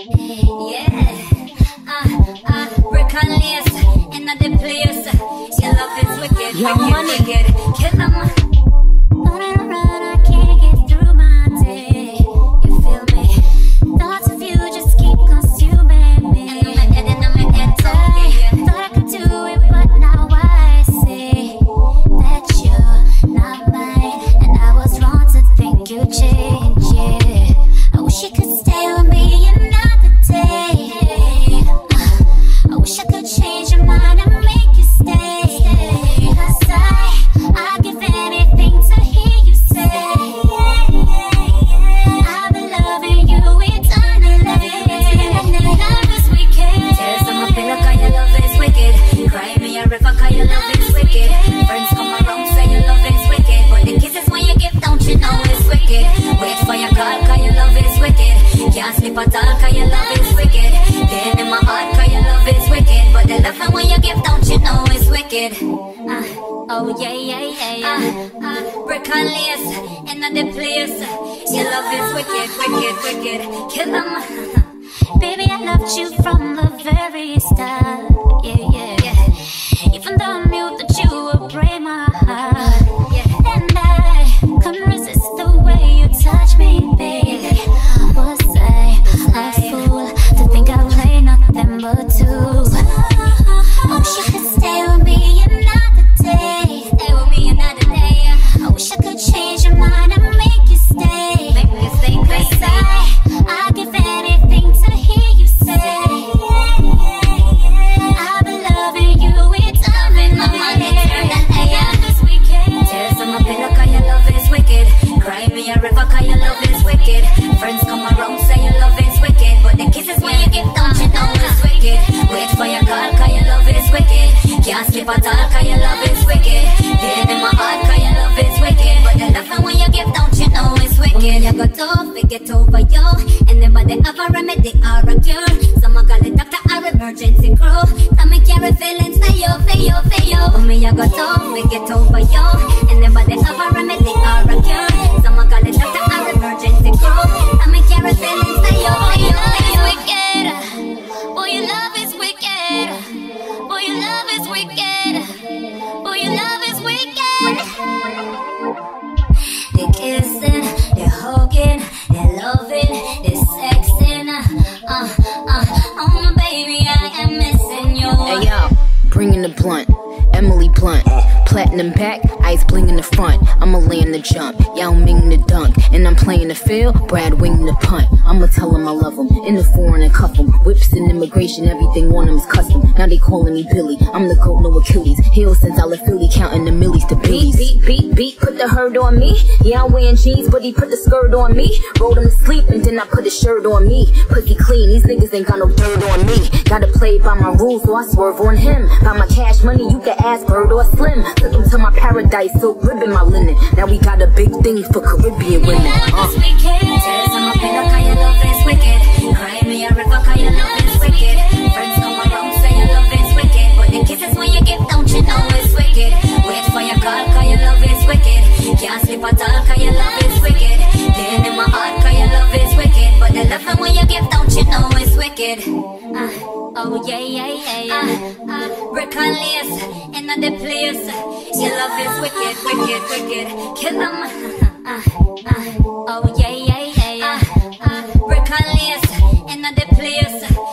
Yeah, uh, uh, lace in the place. Your love is wicked, wicked, wicked. Kill 'em. Love is wicked. Can't sleep at all 'cause your love is wicked. Then in my heart 'cause your love is wicked. But the loving when you give, don't you know it's wicked? Uh, oh yeah, yeah, yeah, yeah. Uh, uh, brick and lace in the place. Your love is wicked, wicked, wicked. Kill 'em. Baby, I loved you from the very start. River 'cause your love is wicked. Friends come around say your love is wicked. But the kisses when you give, don't you know it's wicked? Wait for your call 'cause your love is wicked. Can't sleep at all 'cause your love is wicked. Pain in my heart 'cause your love is wicked. But the loving when you give, don't you know it's wicked? You got to forget over you. And nobody have a remedy or a cure. Some call it doctor or emergency crew. Come and carry feelings for you, for you, for you. Me, I got to forget over you. And nobody have a remedy or a cure. Platinum back, ice bling in the front. I'ma land the jump, Yao Ming the dunk, and I'm playing the field. Brad Wing the punt. I'ma tell him I love him, in the foreign and cuff him. Whips and immigration, everything on him is custom. Now they calling me Billy, I'm the goat, no Achilles. Hill since I left Philly, counting the millies to beat, beat, beat, beat. Put the herd on me. Yeah, I'm wearing jeans, but he put the skirt on me. Rolled him to sleep, and then I put a shirt on me. Pussy clean, these niggas ain't got no dirt on me. Gotta play by my rules, so I swerve on him. By my cash money, you can ask Bird or Slim. Took him to my paradise, silk ribbon my linen. Now we got a big thing for Caribbean women. Uh. is wicked. Tears on my pillow 'cause your love is wicked. Cry me a river 'cause your love is wicked. Friends come around say your love is wicked. But the kisses when you give, don't you know it's wicked? Wait for your call 'cause your love is wicked. Can't sleep at all 'cause your love is wicked. In my heart 'cause your love is wicked. But the loving when you give, don't you know it's wicked? Uh, uh, brick and in the place. Your love is wicked, wicked, wicked. Kill 'em. Uh, uh, oh yeah, yeah, yeah, yeah. Uh, uh, brick and in the place.